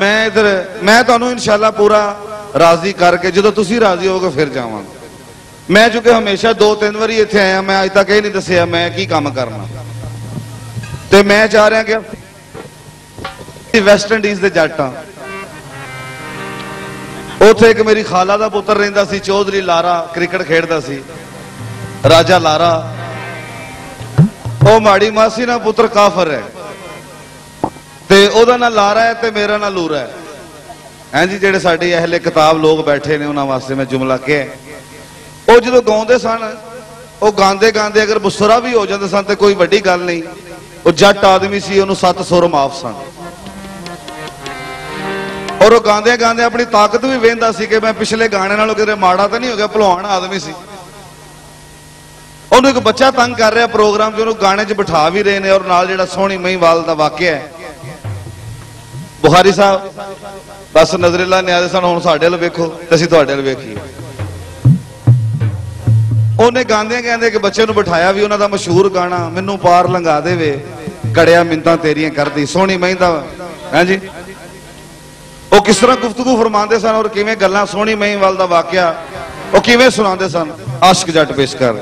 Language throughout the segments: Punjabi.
ਮੈਂ ਇਧਰ, ਮੈਂ ਤੁਹਾਨੂੰ ਇਨਸ਼ਾਅੱਲਾ ਪੂਰਾ ਰਾਜ਼ੀ ਕਰਕੇ, ਜਦੋਂ ਤੁਸੀਂ ਰਾਜ਼ੀ ਹੋਗੇ ਫਿਰ ਜਾਵਾਂਗਾ। ਮੈਂ ਚੁੱਕੇ ਹਮੇਸ਼ਾ ਦੋ ਤਿੰਨ ਵਾਰੀ ਇੱਥੇ ਆਇਆ, ਮੈਂ ਅੱਜ ਤੱਕ ਇਹ ਨਹੀਂ ਦੱਸਿਆ ਮੈਂ ਕੀ ਕੰਮ ਕਰਨਾ। ਤੇ ਮੈਂ ਚਾਹ ਰਿਹਾ ਕਿ ਵੈਸਟ ਇੰਡੀਜ਼ ਦੇ ਜੱਟ ਆ ਉੱਥੇ ਇੱਕ ਮੇਰੀ ਖਾਲਾ ਦਾ ਪੁੱਤਰ ਰਹਿੰਦਾ ਸੀ, ਚੌਧਰੀ ਲਾਰਾ, ਕ੍ਰਿਕਟ ਖੇਡਦਾ ਸੀ। ਰਾਜਾ ਲਾਰਾ। ਉਹ ਮਾੜੀ ਮਾਸੀ ਨਾਲ ਪੁੱਤਰ ਕਾਫਰ ਹੈ। ਤੇ ਉਹਦਾ ਨਾਂ ਲਾਰਾ ਹੈ ਤੇ ਮੇਰਾ ਨਾਂ ਲੂਰਾ ਹੈ। ਹਾਂਜੀ ਜਿਹੜੇ ਸਾਡੇ ਅਹਲੇ ਕਿਤਾਬ ਲੋਕ ਬੈਠੇ ਨੇ, ਉਹਨਾਂ ਵਾਸਤੇ ਮੈਂ ਜੁਮਲਾ ਕਿਹਾ ਉਹ ਜਦੋਂ ਗਾਉਂਦੇ ਸਨ, ਉਹ ਗਾਉਂਦੇ ਗਾਉਂਦੇ ਅਗਰ ਬੁਸਰਾ ਵੀ ਹੋ ਜਾਂਦੇ ਸਨ ਤੇ ਕੋਈ ਵੱਡੀ ਗੱਲ ਨਹੀਂ। ਉਹ ਜੱਟ ਆਦਮੀ ਸੀ, ਉਹਨੂੰ ਸੱਤ ਸੁਰ ਮਾਫ ਸਨ। ਔਰ ਉਹ ਗਾਉਂਦੇ ਗਾਉਂਦੇ ਆਪਣੀ ਤਾਕਤ ਵੀ ਵੇਂਦਾ ਸੀ ਕਿ ਮੈਂ ਪਿਛਲੇ ਗਾਣੇ ਨਾਲੋਂ ਕਿਤੇ ਮਾੜਾ ਤਾਂ ਨਹੀਂ ਹੋ ਗਿਆ, ਭਲਵਾਨ ਆਦਮੀ ਸੀ। ਉਹਨੂੰ ਇੱਕ ਬੱਚਾ ਤੰਗ ਕਰ ਰਿਹਾ ਪ੍ਰੋਗਰਾਮ 'ਚ, ਉਹਨੂੰ ਗਾਣੇ 'ਚ ਬਿਠਾ ਵੀ ਰਹੇ ਨੇ ਔਰ ਨਾਲ ਜਿਹੜਾ ਸੋਹਣੀ ਮਹੀਵਾਲ ਦਾ ਵਾਕਿਆ ਹੈ। ਬੁਖਾਰੀ ਸਾਹਿਬ, ਬਸ ਨਜ਼ਰੇਲਾ ਨਿਆਦੇ ਸਨ, ਹੁਣ ਸਾਡੇ ਵੱਲ ਵੇਖੋ ਤੇ ਅਸੀਂ ਤੁਹਾਡੇ ਵੱਲ ਵੇਖੀਏ। ਉਹਨੇ ਗਾਉਂਦੇ ਕਹਿੰਦੇ ਕਿ ਬੱਚੇ ਨੂੰ ਬਿਠਾਇਆ ਵੀ ਉਹਨਾਂ ਦਾ ਮਸ਼ਹੂਰ ਗਾਣਾ, ਮੈਨੂੰ ਪਾਰ ਲੰਘਾ ਦੇਵੇ ਕੜਿਆ ਮਿੰਤਾਂ ਤੇਰੀਆਂ ਕਰਦੀ। ਸੋਹਣੀ ਮਹਿੰਦਾ ਹਾਂਜੀ ਉਹ ਕਿਸ ਤਰ੍ਹਾਂ ਗੁਫ਼ਤਗੂ ਫਰਮਾਉਂਦੇ ਸਨ ਔਰ ਕਿਵੇਂ ਗੱਲਾਂ ਸੋਹਣੀ ਮਹੀਂ ਮਹੀਵਾਲ ਦਾ ਵਾਕਿਆ, ਉਹ ਕਿਵੇਂ ਸੁਣਾਉਂਦੇ ਸਨ? ਆਸ਼ਕ ਜੱਟ ਪੇਸ਼ ਕਰ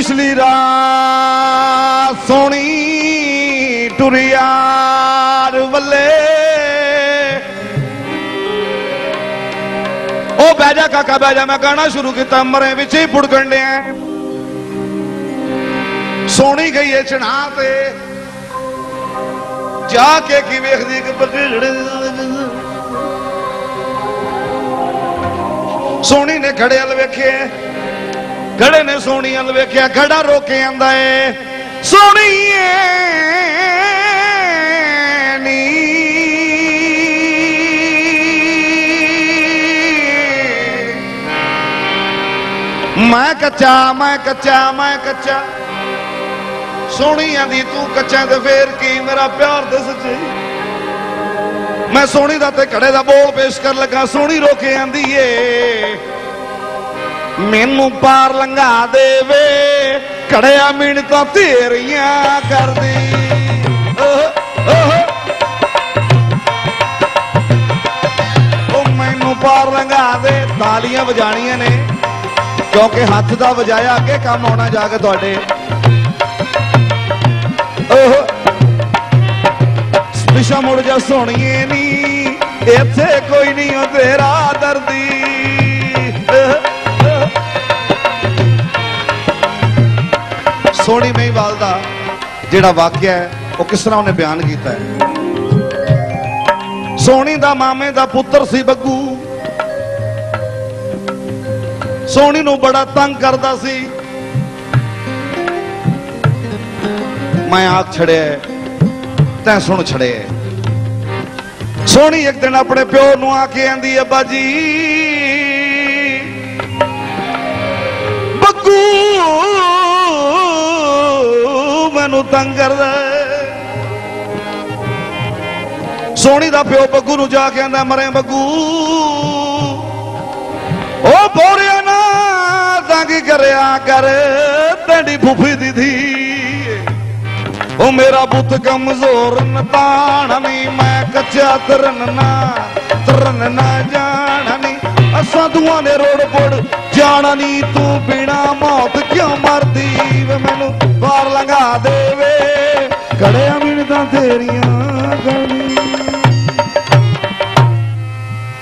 ਪਿਛਲੀ ਰਾਤ ਸੋਣੀ ਟੁਰਿਆਰ ਵੱਲੇ। ਉਹ ਬਹਿ ਜਾ ਕਾਕਾ, ਬਹਿ ਜਾ, ਮੈਂ ਗਾਣਾ ਸ਼ੁਰੂ ਕੀਤਾ, ਮਰੇ ਵਿੱਚ ਹੀ ਫੁੜਕਣ ਡਿਆ। ਸੋਣੀ ਗਈ ਏ ਚਣਾ ਤੇ। ਜਾ ਕੇ ਕੀ ਵੇਖਦੀ ਕਿ ਬਗੜੇ ਸੋਣੀ ਨੇ ਖੜੇ ਹਲ ਵੇਖੇ ਖੜੇ ਨੇ ਸੋਹਣੀ ਵੱਲ ਵੇਖਿਆ ਖੜਾ ਰੋ ਕੇ ਆਂਦਾ ਏ ਸੋਹਣੀਏ ਨੀ ਮੈਂ ਕੱਚਾ ਮੈਂ ਕੱਚਾ ਮੈਂ ਕੱਚਾ ਸੋਹਣੀ ਆਂਦੀ ਤੂੰ ਕੱਚਾ ਤੇ ਫੇਰ ਕੀ ਮੇਰਾ ਪਿਆਰ ਦੇ ਸੱਚੇ ਮੈਂ ਸੋਹਣੀ ਦਾ ਤੇ ਘੜੇ ਦਾ ਬੋਲ ਪੇਸ਼ ਕਰ ਲੱਗਾ ਸੋਹਣੀ ਰੋ ਕੇ ਆਂਦੀ ਏ ਮੈਨੂੰ ਪਾਰ ਲੰਘਾ ਦੇਵੇ। ਘੜਿਆ ਮਿੰਟਾਂ ਤੇਰੀਆਂ ਕਰਦੀ। ਉਹ ਮੈਨੂੰ ਪਾਰ ਲੰਘਾ ਦੇ। ਤਾਲੀਆਂ ਵਜਾਣੀਆਂ ਨੇ। ਕਿਉਂਕਿ ਹੱਥ ਦਾ ਵਜਾਇਆ ਅੱਗੇ ਕੰਮ ਆਉਣਾ ਜਾ ਕੇ ਤੁਹਾਡੇ। ਓਹ। ਪਿਛਾ ਮੁੜ ਜਾ ਸੋਣੀਏ ਨੀ। ਇੱਥੇ ਕੋਈ ਨਹੀਂ ਉਹ ਤੇਰਾ ਦਰਦੀ। ਸੋਹਣੀ ਮਹੀਵਾਲ ਦਾ ਜਿਹੜਾ ਵਾਕਿਆ ਹੈ, ਉਹ ਕਿਸ ਤਰ੍ਹਾਂ ਉਹਨੇ ਬਿਆਨ ਕੀਤਾ ਹੈ? ਸੋਹਣੀ ਦਾ ਮਾਮੇ ਦਾ ਪੁੱਤਰ ਸੀ ਬੱਗੂ। ਸੋਹਣੀ ਨੂੰ ਬੜਾ ਤੰਗ ਕਰਦਾ ਸੀ। ਮੈਂ ਆਖ ਛੜਿਆ ਤੈਂ ਸੁਣ ਛੜਿਆ ਸੋਹਣੀ ਇੱਕ ਦਿਨ ਆਪਣੇ ਪਿਓ ਨੂੰ ਆ ਕੇ ਆਂਦੀ ਅੱਬਾ ਜੀ ਬੱਗੂ ਮੈਨੂੰ ਤੰਗ ਕਰਦਾ ਸੋਹਣੀ ਦਾ ਪਿਓ ਬੱਗੂ ਨੂੰ ਜਾ ਕੇ ਆਂਦਾ ਮਰੇ ਬੱਗੂ। ਉਹ ਬੋਰਿਆ ਨਾ, ਤੰਗ ਕਰਿਆ ਕਰ ਤੇਡੀ ਫੁੱਫੀ ਦੀ ਧੀ। ਉਹ ਮੇਰਾ ਬੁੱਤ ਕਮਜ਼ੋਰ ਨਤਾਣ ਨਹੀਂ ਮੈਂ ਕੱਚਾ ਤਰਨ ਨਾ ਤਰਨ ਨਾ ਜਾਣਾ ਅਸਾਂ ਦੁਆਂ ਦੇ ਰੋੜ ਪੋੜ ਜਾਣਾ ਨਹੀਂ ਤੂੰ ਬਿਨਾ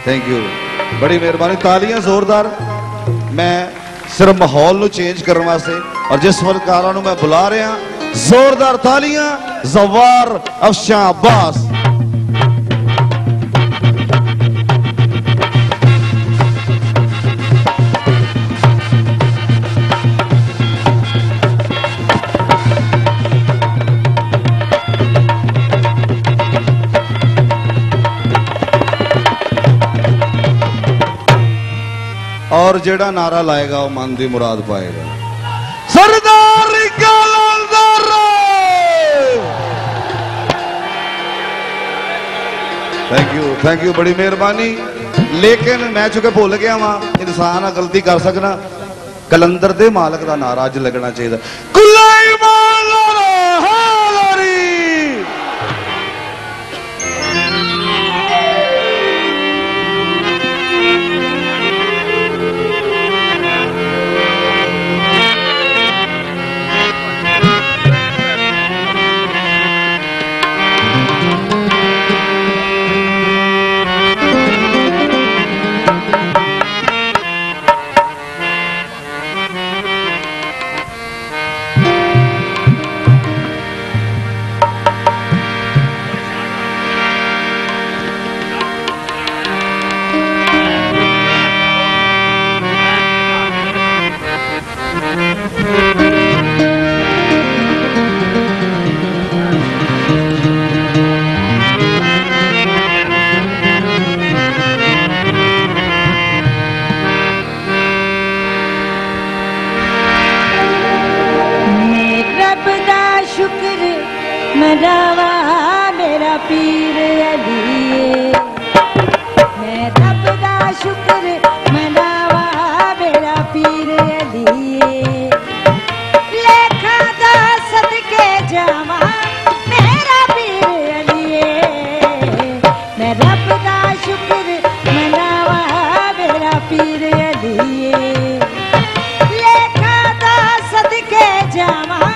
ਥੈਂਕ ਯੂ ਬੜੀ ਮਿਹਰਬਾਨੀ। ਤਾਲੀਆਂ ਜ਼ੋਰਦਾਰ। ਮੈਂ ਸਿਰਫ ਮਾਹੌਲ ਨੂੰ ਚੇਂਜ ਕਰਨ ਵਾਸਤੇ ਔਰ ਜਿਸ ਫਨਕਾਰਾਂ ਨੂੰ ਮੈਂ ਬੁਲਾ ਰਿਹਾ, ਜ਼ੋਰਦਾਰ ਤਾਲੀਆਂ, ਜ਼ਵਾਰ ਅਫਸ਼ਾ ਅਬਾਸ ਔਰ ਜਿਹੜਾ ਨਾਰਾ ਲਾਏਗਾ ਉਹ ਮਨ ਦੀ ਮੁਰਾਦ ਪਾਏਗਾ। ਸਰਦਾਰ ਇਕਬਾਲਦਾਰ ਥੈਂਕ ਯੂ ਥੈਂਕ ਯੂ ਬੜੀ ਮਿਹਰਬਾਨੀ। ਲੇਕਿਨ ਮੈਂ ਚੁੱਕੇ ਭੁੱਲ ਗਿਆ ਵਾਂ ਇਨਸਾਨ ਆ ਗਲਤੀ ਕਰ ਸਕਣਾ। ਕਲੰਦਰ ਦੇ ਮਾਲਕ ਦਾ ਨਾਰਾ ਅੱਜ ਲੱਗਣਾ ਚਾਹੀਦਾ। ਮਨਾਵਾ ਮੇਰਾ ਪੀਰ ਅਲੀਏ। ਮੈਂ ਰੱਬ ਦਾ ਸ਼ੁਕਰ ਮਨਾਵਾ ਮੇਰਾ ਪੀਰ ਅਲੀਏ। ਲੇਖਾ ਦਾ ਸਦਕੇ ਜਾਵਾਂ, ਮੇਰਾ ਪੀਰ ਅਲੀਏ। ਮੈਂ ਰੱਬ ਦਾ ਸ਼ੁਕਰ ਮਨਾਵਾ ਮੇਰਾ ਪੀਰ ਅਲੀਏ। ਲੇਖਾਂ ਦਾ ਸਦਕੇ ਜਾਵਾਂ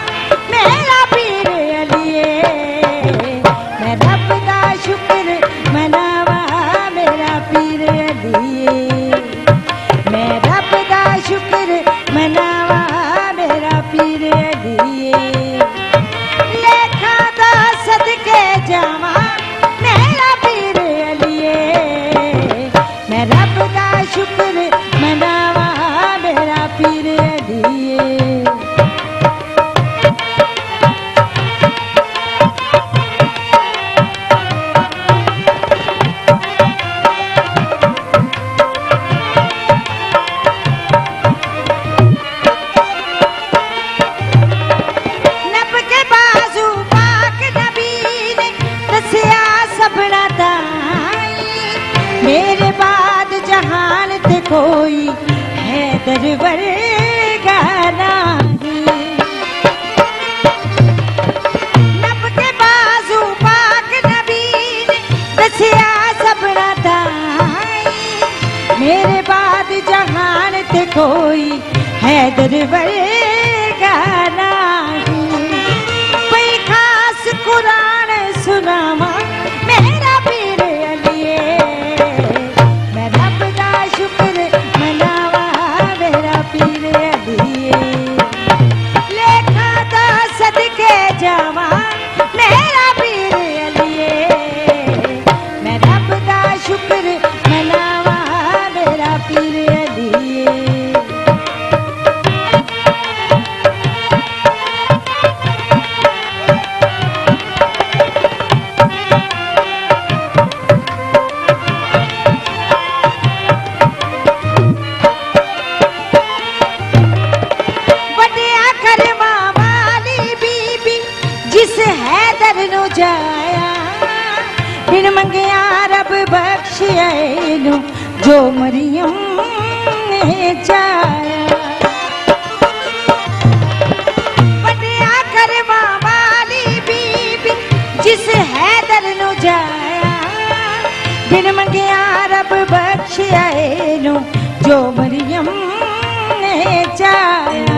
ਸਦਕੇ ਇਹਨੂੰ ਜੋ ਮਰੀਮ ਨੇ ਚਾਇਆ ਵੱਡਿਆ ਕਰਮਾਂ ਵਾਲੀ ਬੀਬੀ ਜਿਸ ਹੈਦਰ ਨੂੰ ਜਾਇਆ ਬਿਨ ਮੰਗਿਆ ਰੱਬ ਬਖਸ਼ਿਆ ਇਹਨੂੰ ਜੋ ਮਰੀਮ ਨੇ ਚਾਇਆ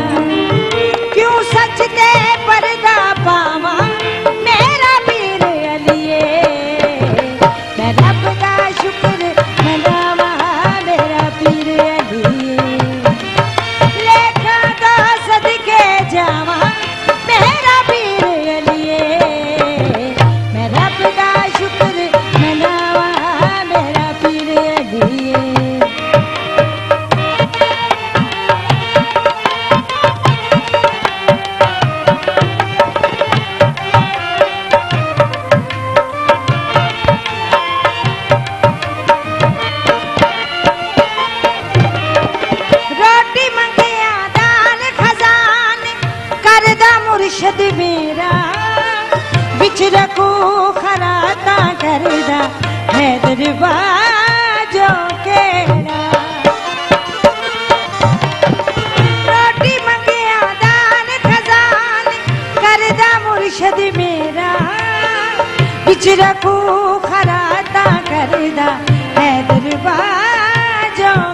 ਮੁਰਸ਼ਦ ਮੇਰਾ। ਵਿੱਚ ਰਖੂ ਖਰਾ ਤਾਂ ਕਰਦਾ। ਹੈ ਦਰਬਾਰ ਜੋ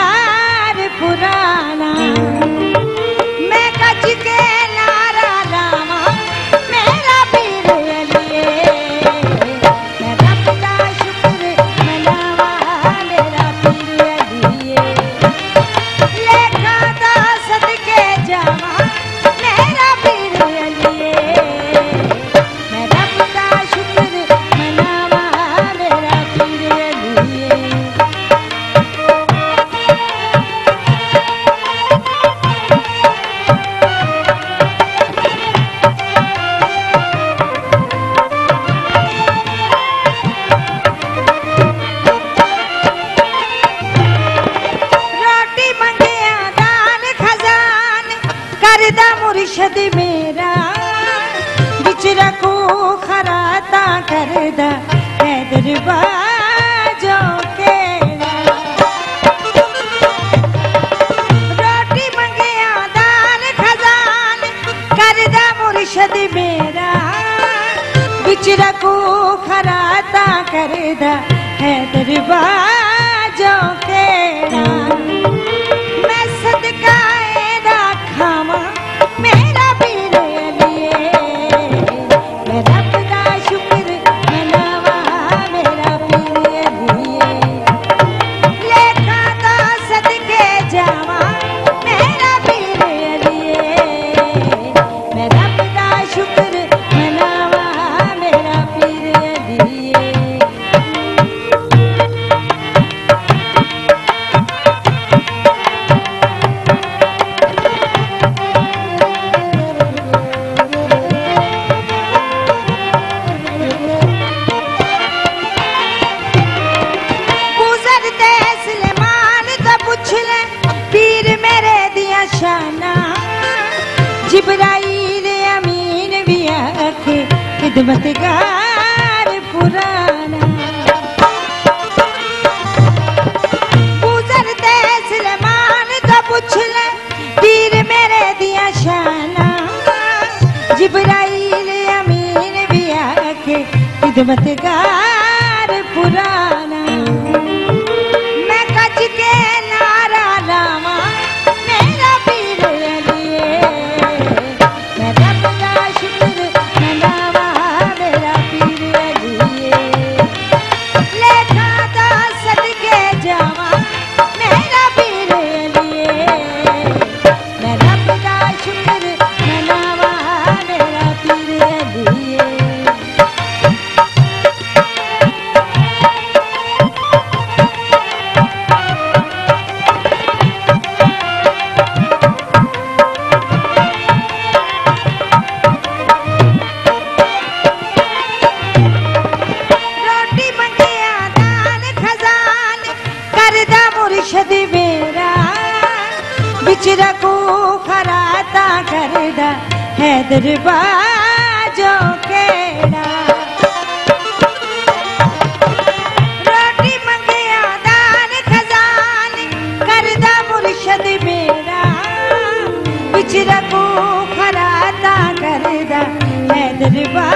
ਰਖੂ, ਖਰਾ ਤਾਂ ਕਰਦਾ ਹੈ ਦਰਬਾ ਜੋ ਕੇਰਾ ਰੋਟੀ ਮੰਗਿਆ ਦਾਨ ਖਜ਼ਾਨ ਕਰਦਾ ਮੁਰਸ਼ਦ ਮੇਰਾ। ਵਿੱਚ ਰਖੂ, ਖਰਾ ਤਾਂ ਕਰਦਾ ਹੈ ਦਰਬਾ ਜੋ ਕੇਰਾ ਮੁਰਸ਼ਦ ਮੇਰਾ ਵਿਚਰਾ ਕੋ ਖਰਾਤਾ ਕਰਦਾ ਹੈ ਦਰਬਾਜੋ ਕਿਹੜਾ ਰੋਟੀ ਮੰਗਿਆ ਦਾਨ ਖਜ਼ਾਨ ਕਰਦਾ ਮੁਰਸ਼ਦ ਮੇਰਾ ਵਿਚਰਾ ਕੋ ਖਰਾਤਾ ਕਰਦਾ ਹੈ ਦਰਬਾਰ